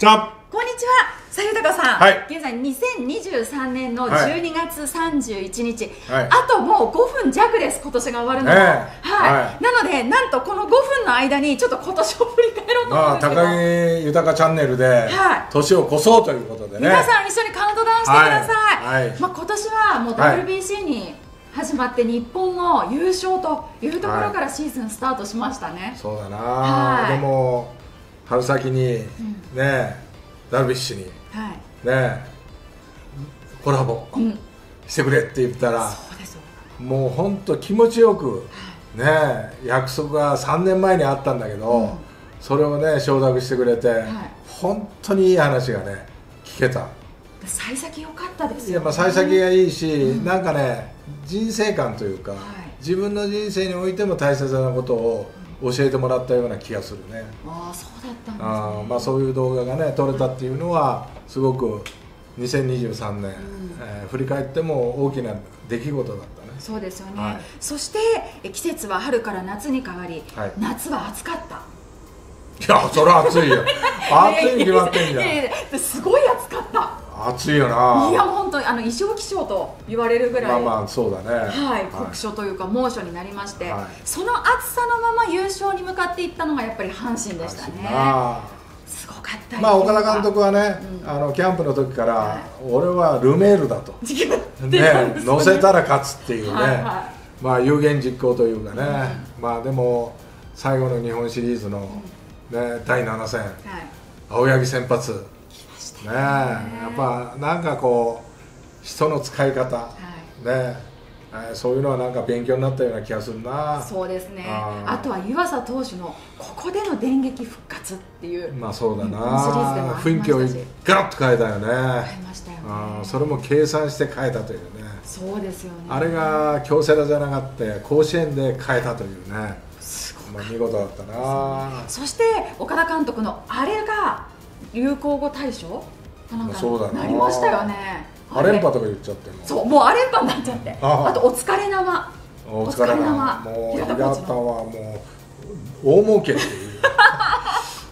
じゃあこんにちは、さゆたかさん、はい。現在2023年の12月31日、はい。あともう5分弱です、今年が終わるのが、ええ。はい。はい。なので、なんとこの5分の間にちょっと今年を振り返ろうと思うんまあですけど、高木豊チャンネルではい。年を越そうということでね。皆さん一緒にカウントダウンしてください、まあ、今年はもうはい WBC に始まって日本の優勝というところからシーズンスタートしましたね、そうだな、はい。でも春先にね、ダルビッシュにはい。ねコラボうん、してくれって言ったら、もう本当気持ちよくね約束が3年前にあったんだけど、うん。それをね承諾してくれて、い。本当にいい話がね聞けた。幸先良かったですよ、いやまあ幸先がいいし、なんかね人生観というか、い。自分の人生においても大切なことを教えてもらったような気がするね、ああそうだったんですね。あーまあ、そういう動画がね撮れたっていうのはすごく2023年、えー振り返っても大きな出来事だったね。そうですよね、はい。そしてえ季節は春から夏に変わり、はい。夏は暑かった。いやそれは暑いよ。暑いに決まってんじゃいやいやいやすごい暑かった。ん暑いよな。いや本当にあの異常気象と言われるぐらい、まあまあそうだね。はい、酷暑というか猛暑になりまして、はい。その暑さのまま優勝に向かっていったのがやっぱり阪神でしたね。あすごかったまあ岡田監督はね、うん。あのキャンプの時から、はい。俺はルメールだと、ね乗せたら勝つっていうね、はいはまあ有言実行というかね、まあでも最後の日本シリーズの、ね、第7戦。はい。青柳先発ねやっぱなんかこう人の使い方、ねえーそういうのはなんか勉強になったような気がするな。そうですね。あとは湯浅投手のここでの電撃復活っていうまあそうだな。雰囲気をガラッと変えたよね。変えましたよね。それも計算して変えたというね。そうですよね。あれが京セラじゃなくて甲子園で変えたというね。すごいまあ見事だったな。そして岡田監督のあれが流行語大賞？かなんかそうだななりましたよね。アレンパとか言っちゃってもそうもうアレンパになっちゃって。ああ。とお疲れ生お疲れなおもう平田はもう大儲けっていう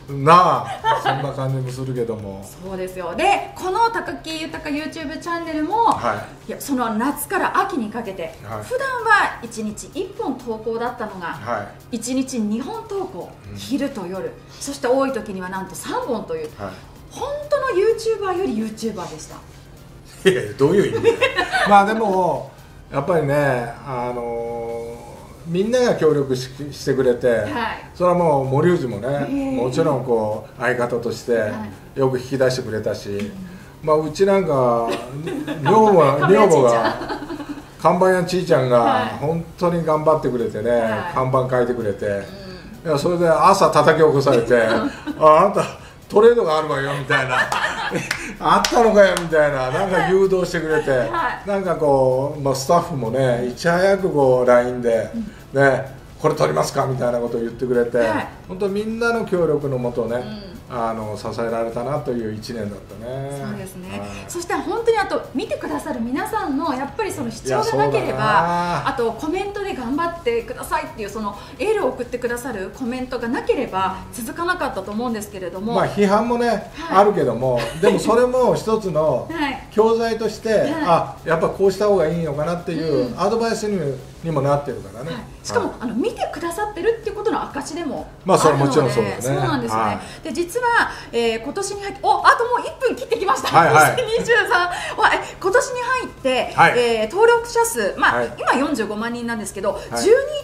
なあそんな感じもするけども。そうですよ。でこの高木豊 YouTube チャンネルも、はい。いやその夏から秋にかけて、はい。普段は1日1本投稿だったのが、はい。1日2本投稿、うん。昼と夜。そして多い時にはなんと3本という。はい。本当の YouTuber より YouTuber でした。いやいやどういう意味 まあでもやっぱりねあのーみんなが協力ししてくれて、はい。それはもう森内もね、ええ。もちろんこう相方としてはい。よく引き出してくれたし、まあうちなんか 女房が女房が看板屋ちいちゃんがはい。本当に頑張ってくれてね、はい。看板書いてくれて、いやそれで朝叩き起こされて「あ あなたトレードがあるわよ」みたいな「あったのかよ」みたいな。なんか誘導してくれて、はなんかこう、まあ、スタッフもねいち早くこう LINE で、ねこれ取りますかみたいなことを言ってくれて、はい。本当みんなの協力のもとね、あの支えられたなという1年だったね。そうですね、はい。そして本当にあと見てくださる皆さんのやっぱりその視聴いやがなければな。あとコメントで頑張ってくださいっていうそのエールを送ってくださるコメントがなければ続かなかったと思うんですけれども、まあ批判もね、はい。あるけども でもそれも一つのはい。教材として、い。あやっぱこうした方がいいのかなっていううん。アドバイスににもなってるからね、はい、しかも、はい。あの見てくださってるっていうことの証でもまあそれもちろんそうですね。そうなんですよね、はで実は、えー今年に入っておあともう1分切ってきました、はいはい。2023はえ今年に入って、はい。えー登録者数、まあはい。今45万人なんですけど、い。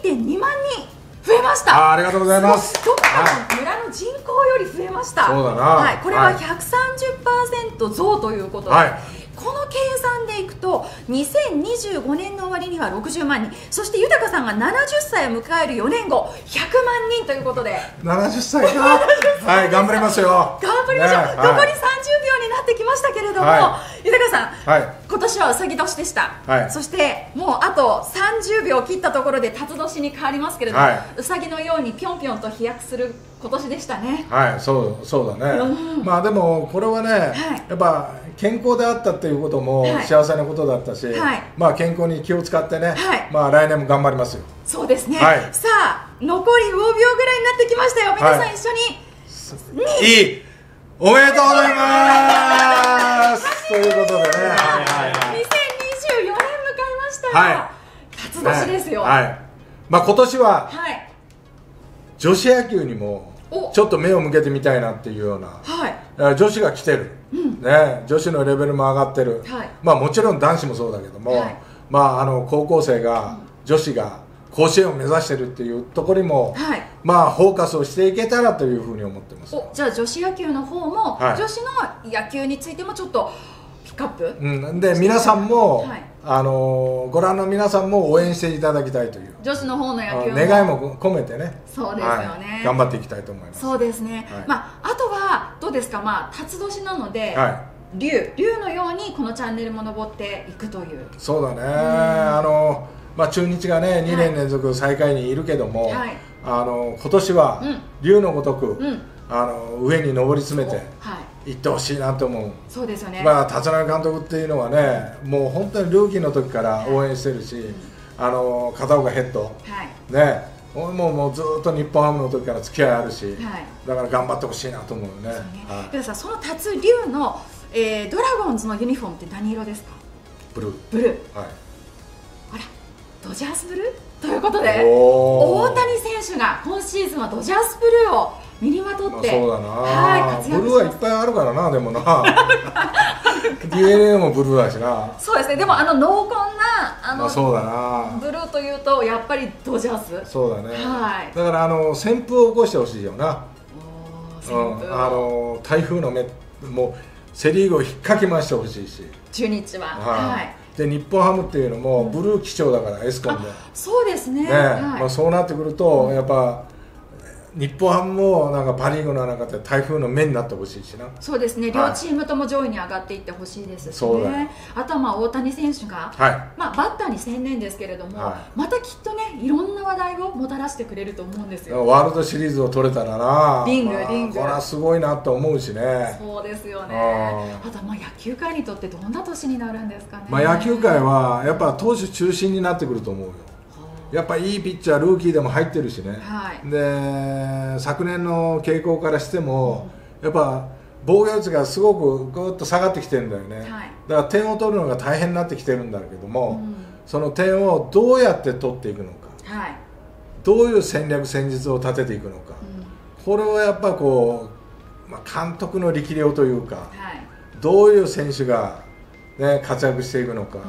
12.2万人増えました。ありがとうございます。ごどこかはの村の人口より増えました。はい、これははい。130%増ということで、はいこの計算でいくと2025年の終わりには60万人。そして豊さんが70歳を迎える4年後100万人ということで。70歳か？はい頑張りますよ。頑張りましょう、ね残り30はい秒になってきましたけれども、は豊さんはい。今年はうさぎ年でした、はい。そしてもうあと30秒切ったところで辰年に変わりますけれども、はい。うさぎのようにぴょんぴょんと飛躍する今年でしたね。はいそうそうだね、うん。まあでもこれはね、やっぱ健康であったっていうこともはい。幸せなことだったし、はい。まあ健康に気を使ってね、はい。まあ来年も頑張りますよ。そうですね、はい。さあ残り5秒ぐらいになってきましたよ。皆さんはい一緒に、いい。おめでとうございます。ということでね、はいはいはい、2024年迎えました、はい、辰年ですよ、はい、まあ、今年は、はい、女子野球にもちょっと目を向けてみたいなっていうような、はい、女子が来てる、うん、ね、女子のレベルも上がってる、はい、まあ、もちろん男子もそうだけども、はい、まあ、あの高校生が、女子が甲子園を目指してるっていうところにも、はい、まあフォーカスをしていけたらというふうに思ってます。じゃあ女子野球の方も、はい、女子の野球についてもちょっとピックアップ、うん、で皆さんも、はい、あのご覧の皆さんも応援していただきたいという。女子の方の野球願いも込めてね。そうですよね、頑張っていきたいと思います。そうですね、まあ、はどうですか？まあ辰年なので、龍龍のようにこのチャンネルも登っていくという。そうだね、あのまあ、中日がね2年連続最下位にいるけども、はい、あの今年は龍のごとく、うん、あの上に上り詰めてい。ってほしいなと思う、そうですよね、まあ、立浪監督っていうのはねもう本当にルーキーの時から応援してるし、あの片岡ヘッド、はい、ねもうもうずっと日本ハムの時から付き合いあるし、はい、だから頑張ってほしいなと思うね。はい、さその立龍の、えー、ドラゴンズのユニフォームって何色ですか？ブルー。ブルー、はい。ドジャースブルー？ということで大谷選手が今シーズンはドジャースブルーを身にまとって、そうだな、はい、ブルーはいっぱいあるからなでもな DNA もブルーだしな。そうですね。でもあの濃厚なあの、そうだな。ブルーというとやっぱりドジャース。そうだね、はい、だからあの旋風を起こしてほしいよな。うん、あの台風の目もうセ・リーグを引っかき回してほしいし。中日は。はい、で日本ハムっていうのもブルー基調だから、エスコンで。そうですね、ねはい、まあ、そうなってくると、やっぱ日本ハムもなんかパ・リーグの中で台風の目になってほしいしな。そうですね、両チームとも上位に上がっていってほしいです。しね、あとはまあ大谷選手が、はい、まあ、バッターに専念ですけれども、はい、またきっとね、いろんな話題をもたらしてくれると思うんですよ。ワールドシリーズを取れたらな、リング、まあ、リング、これはすごいなと思うしね、そうですよね、あとまあ野球界にとってどんな年になるんですかね、まあ、野球界はやっぱ投手中心になってくると思うよ。やっぱいいピッチャールーキーでも入ってるしね、はい、で昨年の傾向からしても、やっぱ防御率がすごくぐっと下がってきてるんだよね、はい、だから点を取るのが大変になってきてるんだけども、うん、その点をどうやって取っていくのか、はい、どういう戦略戦術を立てていくのか、うん、これはやっぱこう、まあ、監督の力量というか、はい、どういう選手が、ね、活躍していくのか、うん、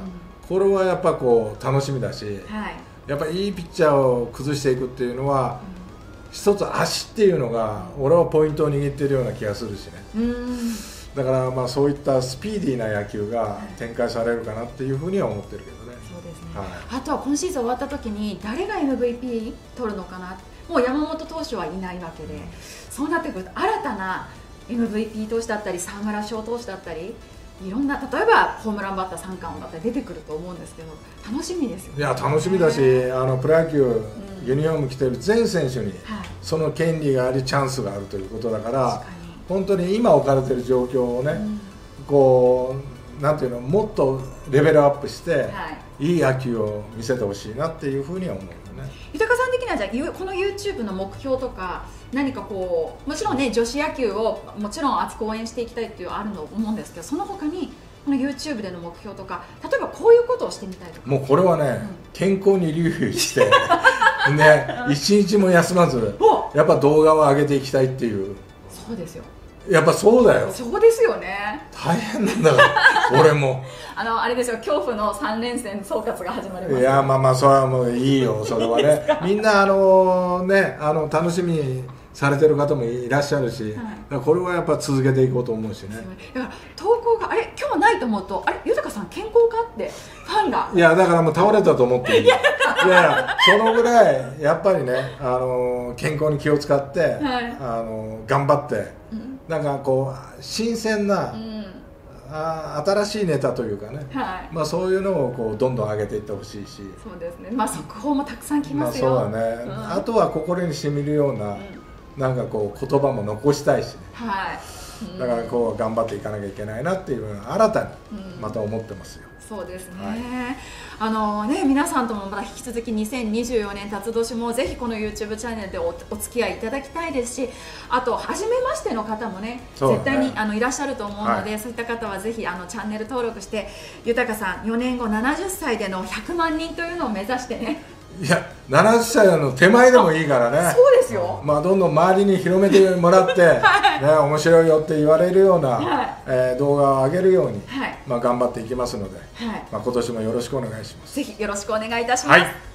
これはやっぱこう楽しみだし。はいやっぱりいいピッチャーを崩していくっていうのは、一つ足っていうのが俺はポイントを握ってるような気がするしね。だからまあそういったスピーディーな野球が展開されるかなっていうふうには思ってるけどね。そうですね、はい、あとは今シーズン終わった時に誰が MVP 取るのかなもう山本投手はいないわけで。そうなってくると新たな MVP 投手だったり沢村賞投手だったりいろんな例えばホームランバッター三冠王だったり出てくると思うんですけど楽しみですよ、ね、いや楽しみだしあのプロ野球、うん、ユニフォーム着てる全選手に、その権利がありチャンスがあるということだから本当に今置かれてる状況をね、うん、こうなんていうのもっとレベルアップして、はい、いい野球を見せてほしいなっていうふうには思うよね。豊さんじゃあこの YouTube の目標とか何かこうもちろんね女子野球をもちろん熱く応援していきたいっていうあると思うんですけどその他にこの YouTube での目標とか例えばこういうことをしてみたいとか。もうこれはね、うん、健康に留意して ね一日も休まずやっぱ動画を上げていきたいっていう。そうですよやっぱそうだよ。そうですよね。大変なんだから。俺も。あのあれですよ。恐怖の3連戦総括が始まります。いやまあまあそれはもういいよ。それはね。みんなあのねあの楽しみにされてる方もいらっしゃるし、はい、これはやっぱ続けていこうと思うしね。だから投稿があれ今日ないと思うとあれ豊さん健康かってファンが。いやだからもう倒れたと思っていやいやそのぐらいやっぱりねあの健康に気を使って、はい、あの頑張って、うん、なんかこう新鮮な、うん。あ新しいネタというかね、はい。まあ、そういうのをこうどんどん上げていってほしいし。そうですね、まあ、速報もたくさん来ますよ、まあ、そうだね、うん、あとは心にしみるような、うん。なんかこう言葉も残したいしね。はい。だからこう頑張っていかなきゃいけないなっていうのは新たにまた思ってますよ。そうですね、はい、あのね皆さんともまた引き続き2024年辰年もぜひこの YouTube チャンネルでおお付き合いいただきたいですしあと初めましての方もね、ね、絶対にあのいらっしゃると思うので、はい、そういった方はぜひあのチャンネル登録して豊さん4年後70歳での100万人というのを目指してねいや70歳の手前でもいいからね。そうですよ、まあ、どんどん周りに広めてもらって、はい、ね、面白いよって言われるような、はい、えー、動画を上げるように、はい、まあ、頑張っていきますので、はい。まあ、今年もよろしくお願いします。ぜひよろしくお願いいたします、はい